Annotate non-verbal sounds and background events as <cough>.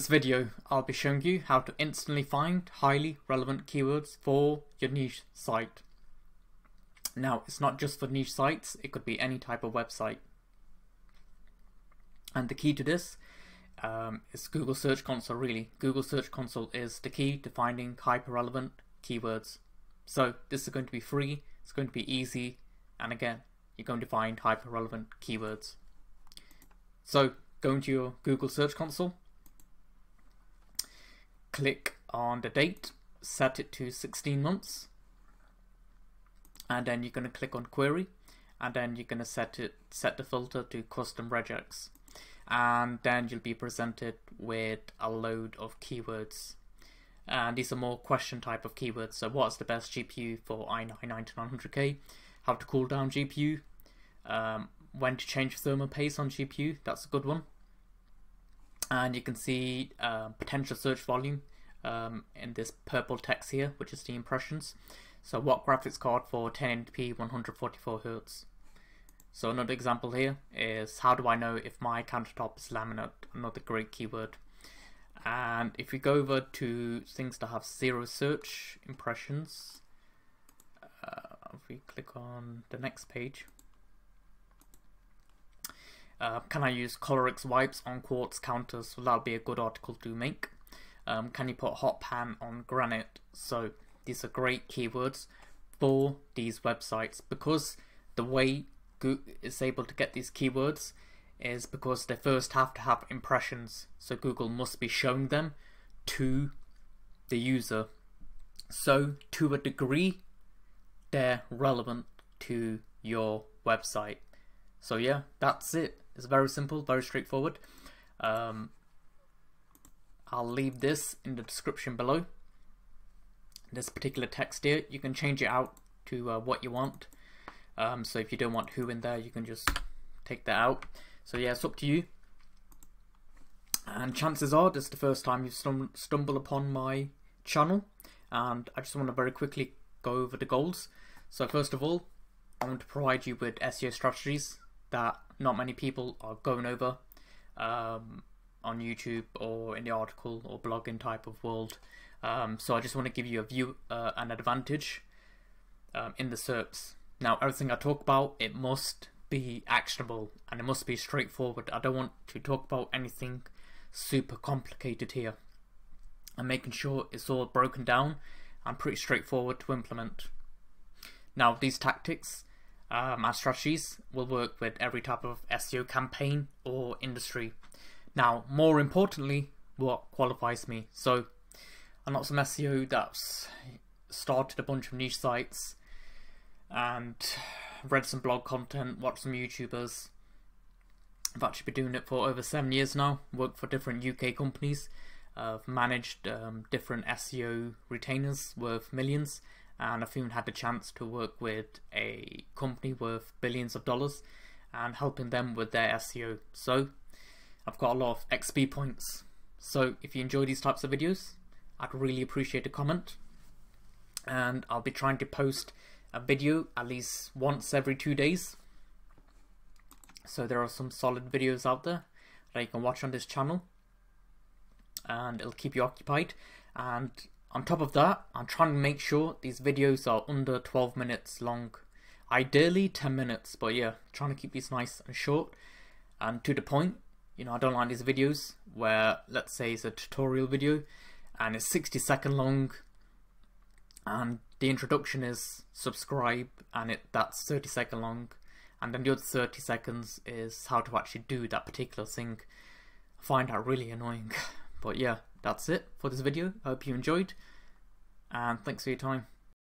this video, I'll be showing you how to instantly find highly relevant keywords for your niche site. Now, it's not just for niche sites, it could be any type of website. And the key to this um, is Google Search Console really. Google Search Console is the key to finding hyper relevant keywords. So this is going to be free, it's going to be easy, and again, you're going to find hyper relevant keywords. So go into your Google Search Console, click on the date, set it to 16 months, and then you're going to click on query, and then you're going to set it set the filter to custom regex, and then you'll be presented with a load of keywords. And these are more question type of keywords. So what's the best GPU for i9 9900K? How to cool down GPU? Um, when to change thermal paste on GPU? That's a good one and you can see uh, potential search volume um, in this purple text here, which is the impressions. So what graphics card for 1080p 144Hz? So another example here is how do I know if my countertop is laminate? Another great keyword. And if we go over to things that have zero search impressions, uh, if we click on the next page, uh, can I use Clorox wipes on quartz counters? So that'll be a good article to make. Um, can you put hot pan on granite? So these are great keywords for these websites because the way Google is able to get these keywords is because they first have to have impressions. So Google must be showing them to the user. So to a degree, they're relevant to your website. So yeah, that's it. It's very simple, very straightforward. Um, I'll leave this in the description below. This particular text here, you can change it out to uh, what you want. Um, so if you don't want who in there, you can just take that out. So yeah, it's up to you. And chances are this is the first time you stum stumbled upon my channel. And I just want to very quickly go over the goals. So first of all, I want to provide you with SEO strategies that not many people are going over um, on YouTube or in the article or blogging type of world. Um, so I just want to give you a view, uh, an advantage um, in the SERPs. Now, everything I talk about, it must be actionable and it must be straightforward. I don't want to talk about anything super complicated here. I'm making sure it's all broken down and pretty straightforward to implement. Now, these tactics, um, our strategies will work with every type of SEO campaign or industry. Now, more importantly, what qualifies me. So, I'm not some SEO that's started a bunch of niche sites and read some blog content, watched some YouTubers. I've actually been doing it for over seven years now, worked for different UK companies. I've managed um, different SEO retainers worth millions and I've even had the chance to work with a company worth billions of dollars and helping them with their SEO. So I've got a lot of XP points. So if you enjoy these types of videos, I'd really appreciate a comment. And I'll be trying to post a video at least once every two days. So there are some solid videos out there that you can watch on this channel. And it'll keep you occupied. And on top of that, I'm trying to make sure these videos are under 12 minutes long. Ideally 10 minutes, but yeah, trying to keep these nice and short and to the point. You know, I don't like these videos where, let's say it's a tutorial video and it's 60 second long and the introduction is subscribe and it that's 30 second long and then the other 30 seconds is how to actually do that particular thing. I find that really annoying. <laughs> But yeah, that's it for this video. I hope you enjoyed, and thanks for your time.